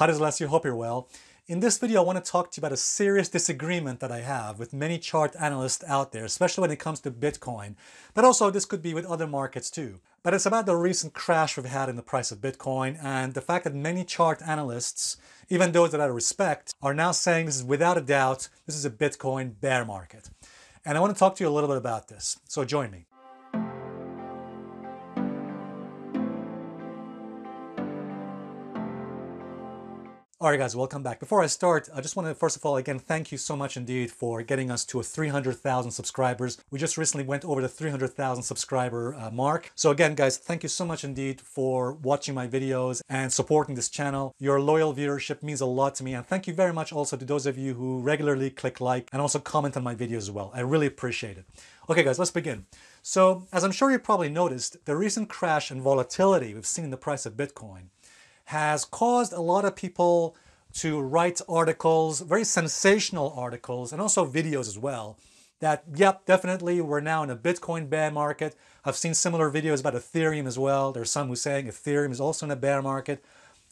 Hi, this is Alessio. Hope you're well. In this video, I want to talk to you about a serious disagreement that I have with many chart analysts out there, especially when it comes to Bitcoin. But also, this could be with other markets too. But it's about the recent crash we've had in the price of Bitcoin and the fact that many chart analysts, even those that I respect, are now saying this is without a doubt, this is a Bitcoin bear market. And I want to talk to you a little bit about this. So join me. All right, guys, welcome back. Before I start, I just want to, first of all, again, thank you so much indeed for getting us to a 300,000 subscribers. We just recently went over the 300,000 subscriber uh, mark. So again, guys, thank you so much indeed for watching my videos and supporting this channel. Your loyal viewership means a lot to me. And thank you very much also to those of you who regularly click like and also comment on my videos as well. I really appreciate it. Okay, guys, let's begin. So as I'm sure you probably noticed, the recent crash and volatility we've seen in the price of Bitcoin has caused a lot of people to write articles, very sensational articles, and also videos as well, that, yep, definitely we're now in a Bitcoin bear market. I've seen similar videos about Ethereum as well. There's some who saying Ethereum is also in a bear market.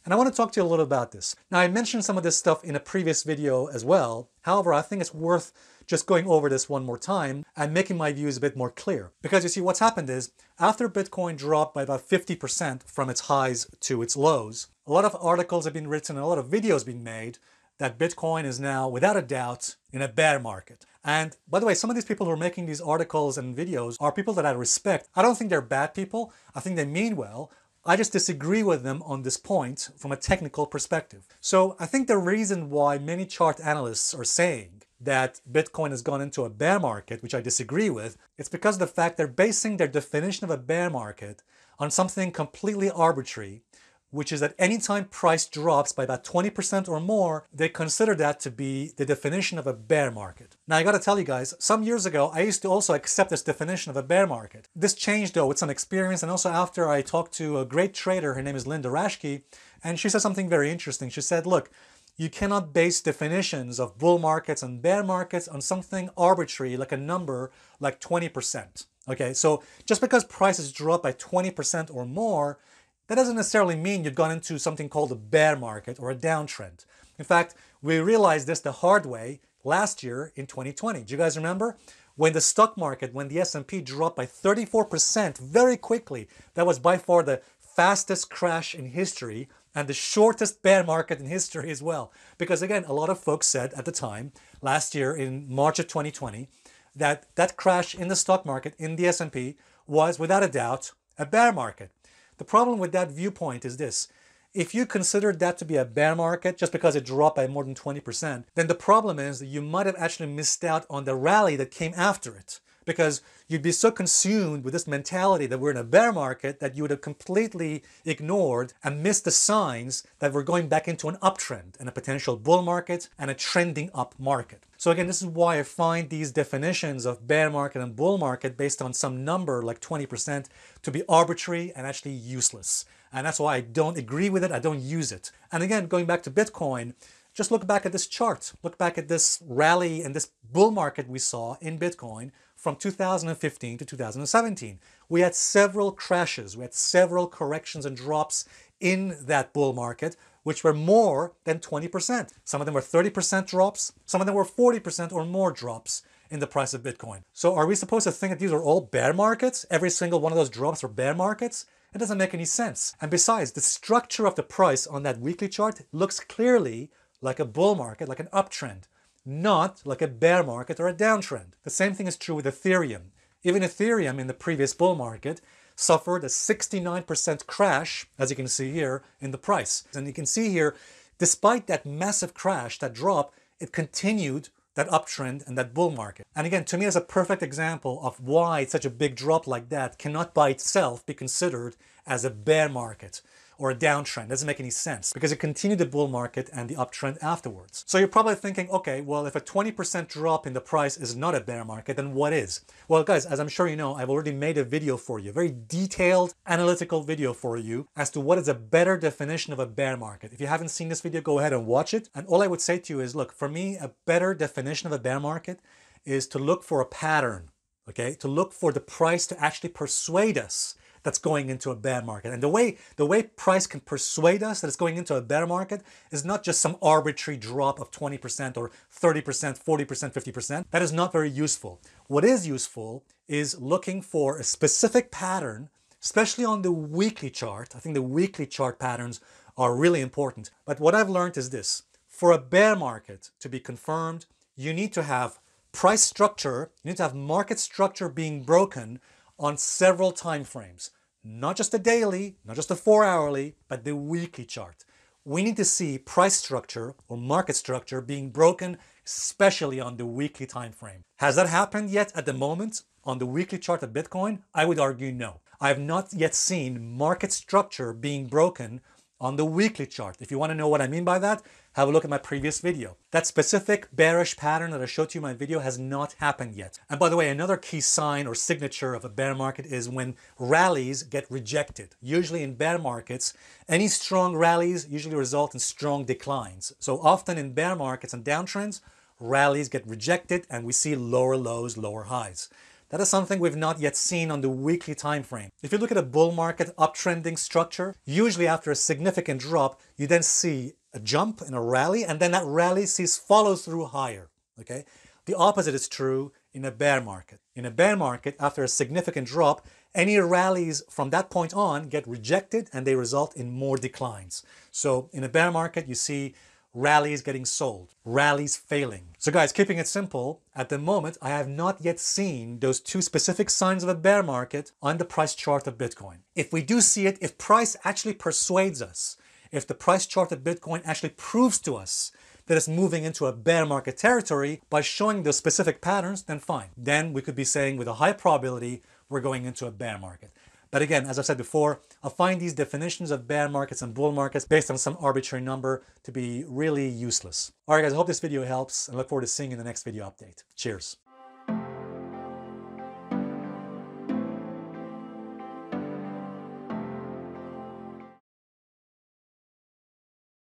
And I want to talk to you a little about this. Now, I mentioned some of this stuff in a previous video as well. However, I think it's worth just going over this one more time and making my views a bit more clear. Because you see, what's happened is after Bitcoin dropped by about 50% from its highs to its lows, a lot of articles have been written, a lot of videos been made that Bitcoin is now, without a doubt, in a bear market. And by the way, some of these people who are making these articles and videos are people that I respect. I don't think they're bad people. I think they mean well. I just disagree with them on this point from a technical perspective. So I think the reason why many chart analysts are saying that Bitcoin has gone into a bear market, which I disagree with, it's because of the fact they're basing their definition of a bear market on something completely arbitrary, which is that anytime price drops by about 20% or more, they consider that to be the definition of a bear market. Now I gotta tell you guys, some years ago, I used to also accept this definition of a bear market. This changed though with some experience and also after I talked to a great trader, her name is Linda Raschke, and she said something very interesting. She said, look, you cannot base definitions of bull markets and bear markets on something arbitrary like a number like 20%. Okay, so just because prices drop by 20% or more, that doesn't necessarily mean you've gone into something called a bear market or a downtrend. In fact, we realized this the hard way last year in 2020. Do you guys remember? When the stock market, when the S&P dropped by 34% very quickly, that was by far the fastest crash in history and the shortest bear market in history as well. Because again, a lot of folks said at the time, last year in March of 2020, that that crash in the stock market, in the S&P, was without a doubt a bear market. The problem with that viewpoint is this. If you considered that to be a bear market just because it dropped by more than 20%, then the problem is that you might have actually missed out on the rally that came after it because you'd be so consumed with this mentality that we're in a bear market that you would have completely ignored and missed the signs that we're going back into an uptrend and a potential bull market and a trending up market. So again, this is why I find these definitions of bear market and bull market based on some number like 20% to be arbitrary and actually useless. And that's why I don't agree with it, I don't use it. And again, going back to Bitcoin, just look back at this chart. Look back at this rally and this bull market we saw in Bitcoin from 2015 to 2017. We had several crashes, we had several corrections and drops in that bull market, which were more than 20%. Some of them were 30% drops, some of them were 40% or more drops in the price of Bitcoin. So are we supposed to think that these are all bear markets? Every single one of those drops are bear markets? It doesn't make any sense. And besides, the structure of the price on that weekly chart looks clearly like a bull market, like an uptrend not like a bear market or a downtrend. The same thing is true with Ethereum. Even Ethereum in the previous bull market suffered a 69% crash, as you can see here, in the price. And you can see here, despite that massive crash, that drop, it continued that uptrend and that bull market. And again, to me, it's a perfect example of why such a big drop like that cannot by itself be considered as a bear market or a downtrend. It doesn't make any sense because it continued the bull market and the uptrend afterwards. So you're probably thinking, okay, well, if a 20% drop in the price is not a bear market, then what is? Well, guys, as I'm sure you know, I've already made a video for you, a very detailed analytical video for you as to what is a better definition of a bear market. If you haven't seen this video, go ahead and watch it. And all I would say to you is, look, for me, a better definition of a bear market is to look for a pattern, okay? To look for the price to actually persuade us that's going into a bear market. And the way the way price can persuade us that it's going into a bear market is not just some arbitrary drop of 20% or 30%, 40%, 50%. That is not very useful. What is useful is looking for a specific pattern, especially on the weekly chart. I think the weekly chart patterns are really important. But what I've learned is this. For a bear market to be confirmed, you need to have price structure, you need to have market structure being broken on several time frames. Not just the daily, not just the four hourly, but the weekly chart. We need to see price structure or market structure being broken, especially on the weekly time frame. Has that happened yet at the moment on the weekly chart of Bitcoin? I would argue no. I have not yet seen market structure being broken on the weekly chart. If you want to know what I mean by that, have a look at my previous video. That specific bearish pattern that I showed you in my video has not happened yet. And by the way, another key sign or signature of a bear market is when rallies get rejected. Usually in bear markets, any strong rallies usually result in strong declines. So often in bear markets and downtrends, rallies get rejected and we see lower lows, lower highs. That is something we've not yet seen on the weekly time frame. If you look at a bull market uptrending structure, usually after a significant drop, you then see a jump in a rally, and then that rally sees follow through higher. Okay, the opposite is true in a bear market. In a bear market, after a significant drop, any rallies from that point on get rejected and they result in more declines. So in a bear market, you see rallies getting sold, rallies failing. So guys, keeping it simple, at the moment, I have not yet seen those two specific signs of a bear market on the price chart of Bitcoin. If we do see it, if price actually persuades us, if the price chart of Bitcoin actually proves to us that it's moving into a bear market territory by showing those specific patterns, then fine. Then we could be saying with a high probability, we're going into a bear market. But again, as I said before, I find these definitions of bear markets and bull markets based on some arbitrary number to be really useless. All right, guys, I hope this video helps and look forward to seeing you in the next video update. Cheers.